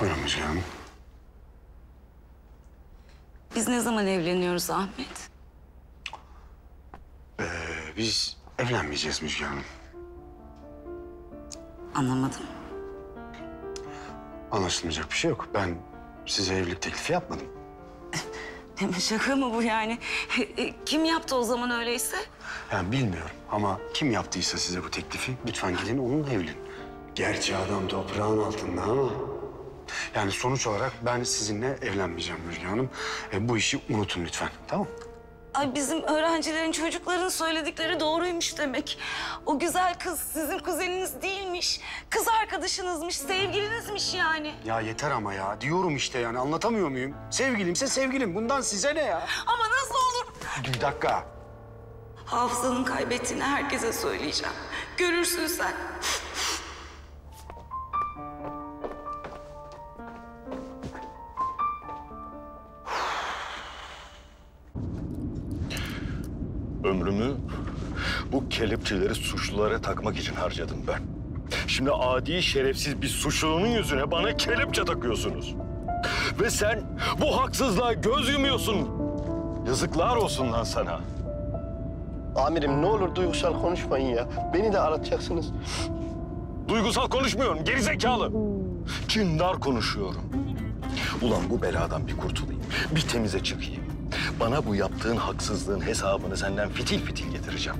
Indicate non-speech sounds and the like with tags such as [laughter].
Buyurun Biz ne zaman evleniyoruz Ahmet? Ee, biz evlenmeyeceğiz Müzge Hanım. Anlamadım. Anlaşılmayacak bir şey yok. Ben size evlilik teklifi yapmadım. [laughs] Şaka mı bu yani? E, kim yaptı o zaman öyleyse? Yani bilmiyorum ama kim yaptıysa size bu teklifi lütfen gidin onunla evlenin. Gerçi adam toprağın altında ama... Yani sonuç olarak ben sizinle evlenmeyeceğim Müjgan Hanım. E, bu işi unutun lütfen tamam Ay bizim öğrencilerin çocukların söyledikleri doğruymuş demek. O güzel kız sizin kuzeniniz değilmiş. Kız arkadaşınızmış, sevgilinizmiş yani. Ya yeter ama ya. Diyorum işte yani anlatamıyor muyum? Sevgilimse sevgilim. Bundan size ne ya? Ama nasıl olur? Bir dakika. Hafızanın kaybettiğini herkese söyleyeceğim. Görürsün sen. Ömrümü bu kelepçeleri suçlulara takmak için harcadım ben. Şimdi adi şerefsiz bir suçlunun yüzüne bana kelepçe takıyorsunuz. Ve sen bu haksızlığa göz yumuyorsun. Yazıklar olsun lan sana. Amirim ne olur duygusal konuşmayın ya. Beni de aratacaksınız. Duygusal konuşmuyorum, gerizekalı. Kindar konuşuyorum. Ulan bu beladan bir kurtulayım, bir temize çıkayım. Bana bu yaptığın haksızlığın hesabını senden fitil fitil getireceğim.